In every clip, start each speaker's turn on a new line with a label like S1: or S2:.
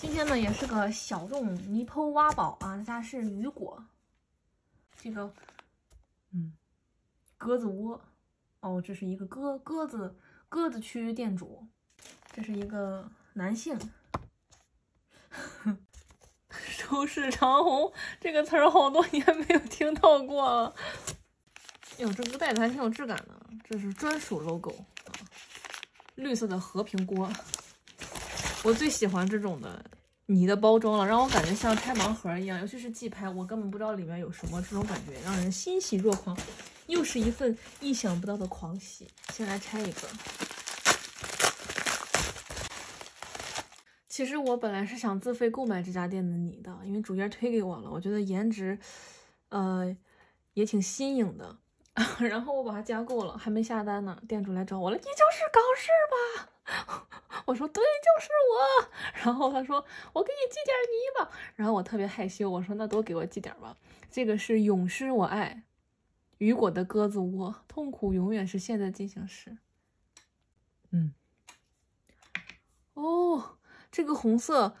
S1: 今天呢也是个小众泥剖挖宝啊，家是雨果，这个，嗯，鸽子窝，哦，这是一个鸽鸽子鸽子区店主，这是一个男性，收视长虹这个词儿好多年没有听到过了，哟，这个袋子还挺有质感的，这是专属 logo，绿色的和平锅。我最喜欢这种的泥的包装了，让我感觉像拆盲盒一样，尤其是寄拍，我根本不知道里面有什么，这种感觉让人欣喜若狂，又是一份意想不到的狂喜。先来拆一个。其实我本来是想自费购买这家店的泥的，因为主页推给我了，我觉得颜值，呃，也挺新颖的。然后我把它加购了，还没下单呢，店主来找我了，你就是搞事吧？我说对，就是我。然后他说我给你寄点泥巴。然后我特别害羞，我说那多给我寄点吧。这个是永失我爱，雨果的鸽子窝，痛苦永远是现在进行时。嗯，哦，这个红色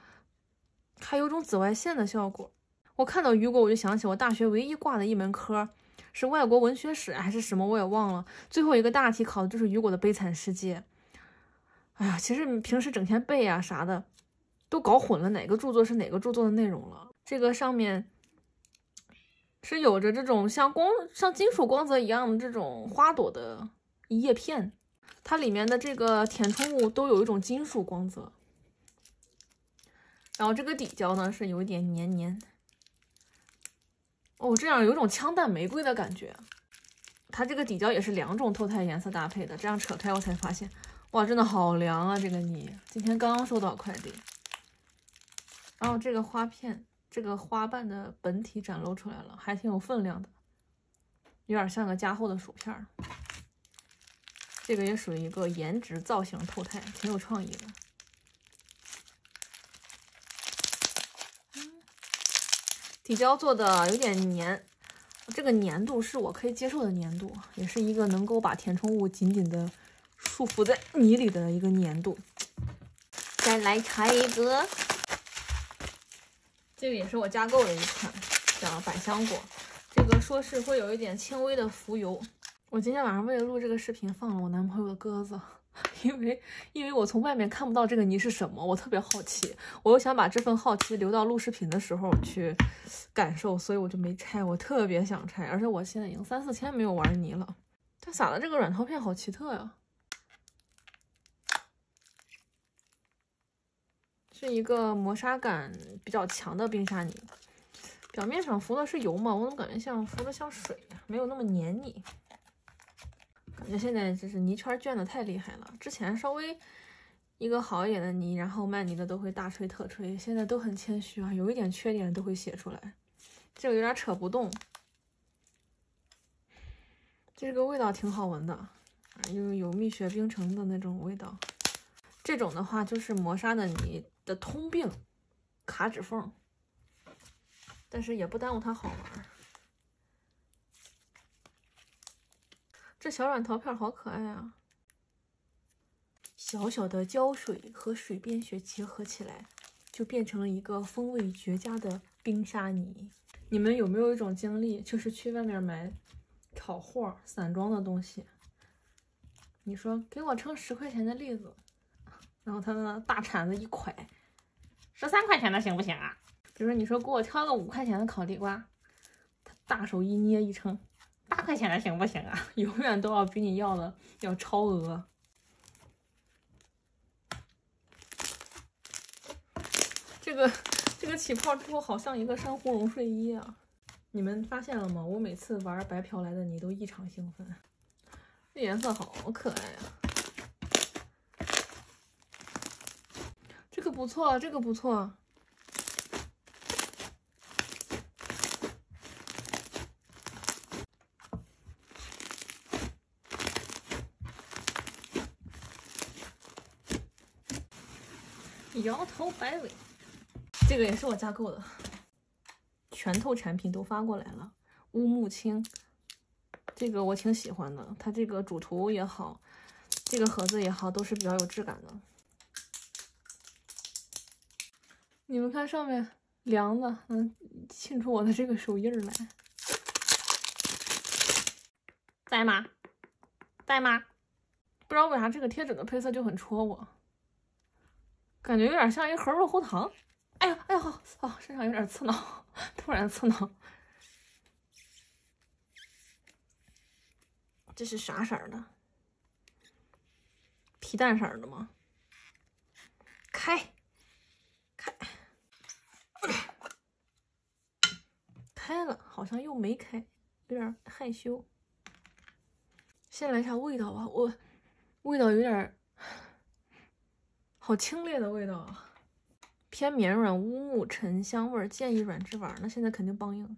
S1: 还有种紫外线的效果。我看到雨果，我就想起我大学唯一挂的一门科是外国文学史还是什么，我也忘了。最后一个大题考的就是雨果的《悲惨世界》。哎呀，其实平时整天背啊啥的，都搞混了哪个著作是哪个著作的内容了。这个上面是有着这种像光像金属光泽一样的这种花朵的叶片，它里面的这个填充物都有一种金属光泽。然后这个底胶呢是有一点黏黏，哦，这样有种枪弹玫瑰的感觉。它这个底胶也是两种透态颜色搭配的，这样扯开我才发现。哇，真的好凉啊！这个泥今天刚刚收到快递，然后这个花片，这个花瓣的本体展露出来了，还挺有分量的，有点像个加厚的薯片。这个也属于一个颜值造型透泰，挺有创意的。底胶做的有点黏，这个粘度是我可以接受的粘度，也是一个能够把填充物紧紧的。束缚在泥里的一个粘度，再来拆一个，这个也是我加购的一款，叫百香果。这个说是会有一点轻微的浮油。我今天晚上为了录这个视频，放了我男朋友的鸽子，因为因为我从外面看不到这个泥是什么，我特别好奇，我又想把这份好奇留到录视频的时候去感受，所以我就没拆。我特别想拆，而且我现在已经三四天没有玩泥了。它撒的这个软陶片好奇特呀！是一个磨砂感比较强的冰沙泥，表面上浮的是油嘛？我怎么感觉像浮的像水呀？没有那么黏腻。感觉现在就是泥圈卷的太厉害了。之前稍微一个好一点的泥，然后卖泥的都会大吹特吹，现在都很谦虚啊，有一点缺点都会写出来。这个有点扯不动。这个味道挺好闻的，又有蜜雪冰城的那种味道。这种的话就是磨砂的泥。的通病，卡指缝，但是也不耽误它好玩。这小软陶片好可爱啊！小小的胶水和水边雪结合起来，就变成了一个风味绝佳的冰沙泥。你们有没有一种经历，就是去外面买炒货散装的东西？你说给我称十块钱的栗子，然后他那大铲子一蒯。十三块钱的行不行啊？比如说，你说给我挑个五块钱的烤地瓜，他大手一捏一称，八块钱的行不行啊？永远都要比你要的要超额。这个这个起泡之后，好像一个珊瑚绒睡衣啊！你们发现了吗？我每次玩白嫖来的你都异常兴奋，这颜色好可爱啊！不错，这个不错。摇头摆尾，这个也是我加购的，全透产品都发过来了。乌木青，这个我挺喜欢的，它这个主图也好，这个盒子也好，都是比较有质感的。你们看上面凉的，能沁出我的这个手印来。在吗？在吗？不知道为啥这个贴纸的配色就很戳我，感觉有点像一盒肉胡糖。哎呀，哎呀，好，身上有点刺挠，突然刺挠。这是啥色的？皮蛋色的吗？开，开了，好像又没开，有点害羞。先来一下味道吧，我味道有点好清冽的味道啊，偏绵软乌木沉香味，建议软质玩。那现在肯定梆硬，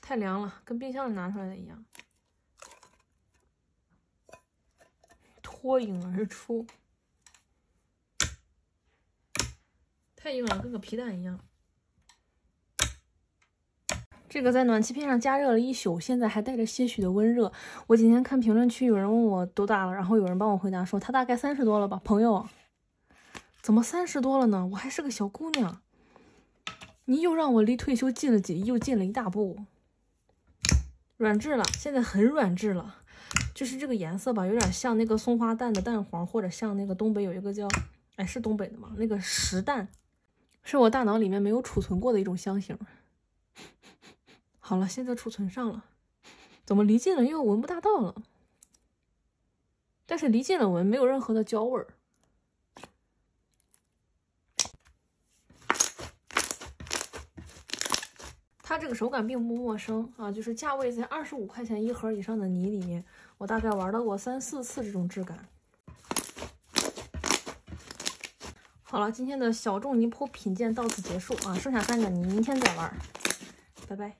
S1: 太凉了，跟冰箱里拿出来的一样。脱颖而出，太硬了，跟个皮蛋一样。这个在暖气片上加热了一宿，现在还带着些许的温热。我今天看评论区有人问我多大了，然后有人帮我回答说他大概三十多了吧。朋友，怎么三十多了呢？我还是个小姑娘。你又让我离退休近了几，又近了一大步。软质了，现在很软质了。就是这个颜色吧，有点像那个松花蛋的蛋黄，或者像那个东北有一个叫，哎，是东北的吗？那个石蛋，是我大脑里面没有储存过的一种香型。好了，现在储存上了，怎么离近了又闻不大到了？但是离近了闻没有任何的焦味儿。它这个手感并不陌生啊，就是价位在二十五块钱一盒以上的泥里面，我大概玩到过三四次这种质感。好了，今天的小众泥坡品鉴到此结束啊，剩下三个泥明天再玩，拜拜。